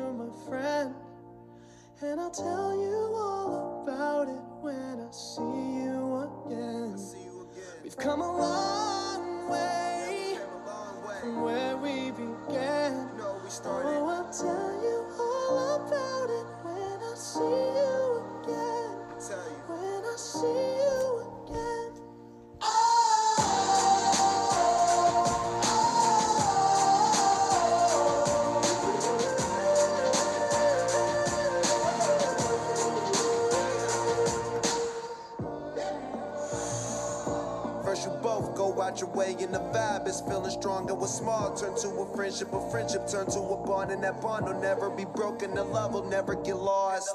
You, my friend. And I'll tell you all about it when I see you again. See you again. We've come a long way Came a long way. from where we began. You know we started. Oh, I'll tell you out your way and the vibe is feeling strong. stronger. What's small turn to a friendship, a friendship turn to a bond, and that bond will never be broken. The love will never get lost.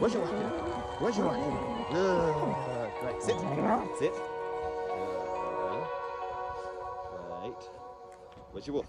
Where's your it. Where's your? Good. Right, sit. Sit. Good. Right. Where's your wolf?